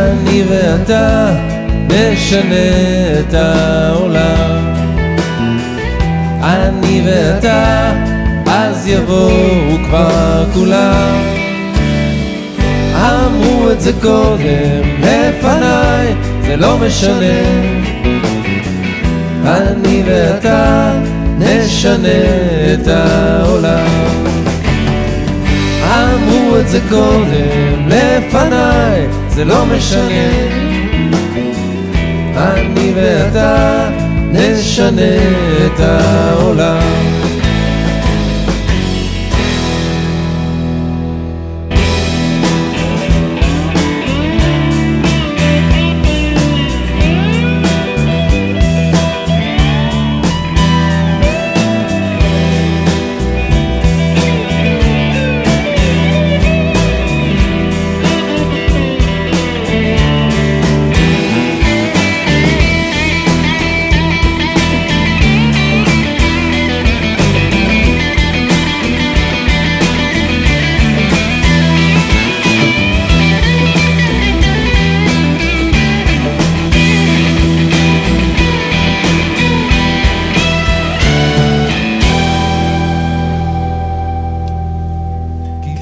אני ואתה נשנה את העולם. אני ואתה, אז יבואו כבר כולם. אמרו את זה קודם, לפניי, זה לא משנה. אני ואתה נשנה את העולם. אמרו את זה קודם, לפניי, זה לא משנה. אני ואתה נשנה את העולם.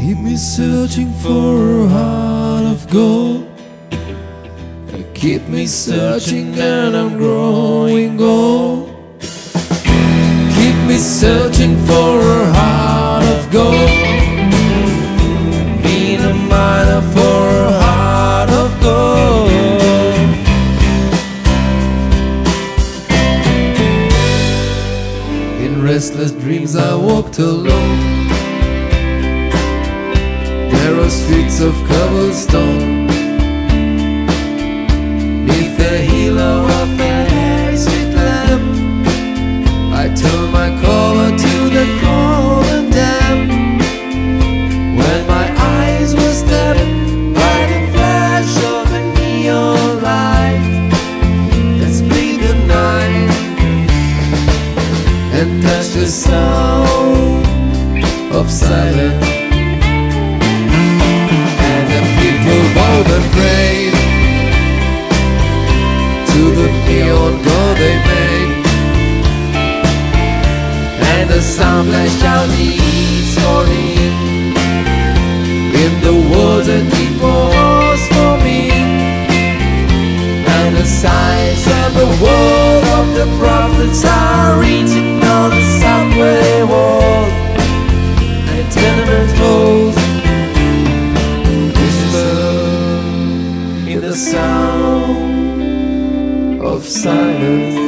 Keep me searching for a heart of gold. Keep me searching and I'm growing old. Keep me searching for a heart of gold. Being a miner for a heart of gold. In restless dreams I walked alone. Narrow streets of cobblestone. Neath the halo of a street lamp, I turned my collar to the cold and damp. When my eyes were stabbed by the flash of a neon light that split the night and touched the sound of silence. To the neon god they made. And the sound flashed out each morning in the world that it was for me. And the signs of the word of the prophets are reaching on the subway wall and tenement halls whisper in the sound of silence.